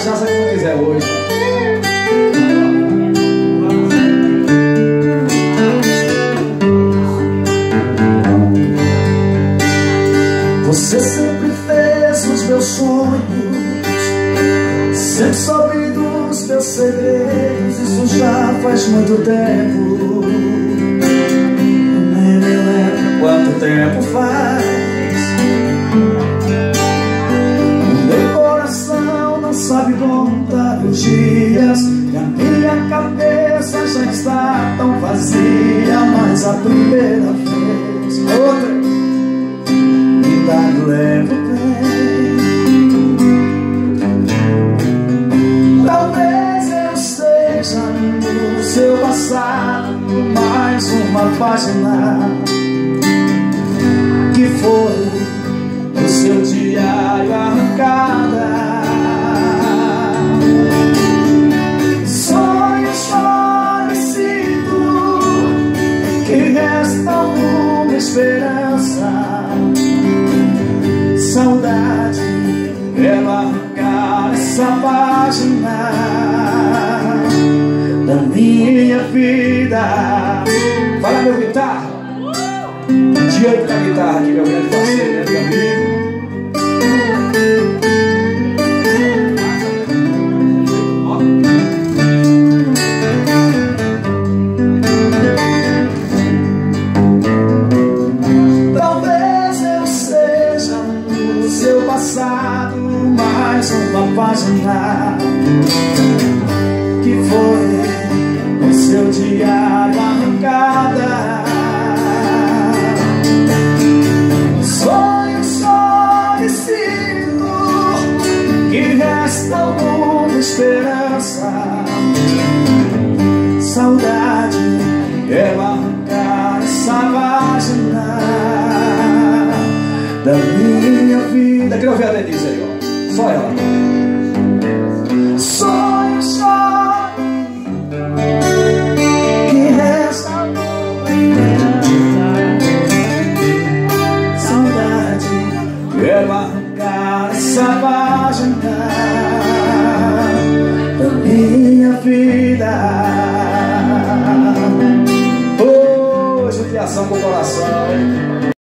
cachaça que tu quiser hoje. Você sempre fez os meus sonhos, sempre soube dos meus segredos, isso já faz muito tempo. Eu nem me lembro quanto tempo faz. E a minha cabeça já está tão vazia Mas a primeira vez. Outra. Ainda lembro seu passado mais uma página que resta alguma esperança, saudade, quero arrancar essa página da minha vida. Fala meu guitarra. Diante da guitarra aqui, meu grande parceiro, né, meu amigo. Passado mais uma página que foi o seu diário arrancada. Sonho esclarecido que resta alguma esperança. Saudade da minha vida. Queria ouvir a Denise aí, ó. Só ela. Só